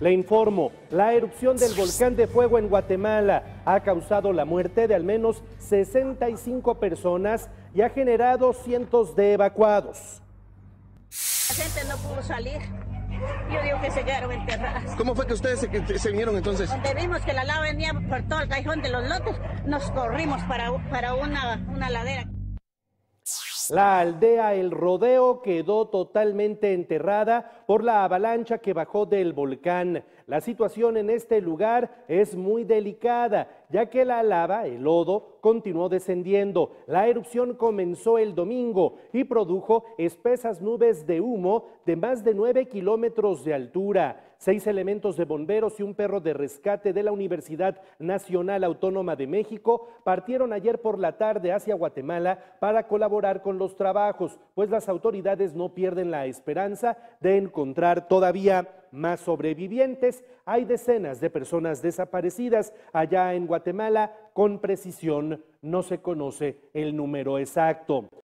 Le informo, la erupción del volcán de fuego en Guatemala ha causado la muerte de al menos 65 personas y ha generado cientos de evacuados. La gente no pudo salir. Yo digo que se quedaron enterradas. ¿Cómo fue que ustedes se, se vinieron entonces? Donde vimos que la lava venía por todo el cajón de los lotes, nos corrimos para, para una, una ladera. La aldea El Rodeo quedó totalmente enterrada por la avalancha que bajó del volcán. La situación en este lugar es muy delicada, ya que la lava, el lodo, continuó descendiendo. La erupción comenzó el domingo y produjo espesas nubes de humo de más de nueve kilómetros de altura. Seis elementos de bomberos y un perro de rescate de la Universidad Nacional Autónoma de México partieron ayer por la tarde hacia Guatemala para colaborar con los trabajos, pues las autoridades no pierden la esperanza de encontrar todavía más sobrevivientes. Hay decenas de personas desaparecidas allá en Guatemala. Con precisión no se conoce el número exacto.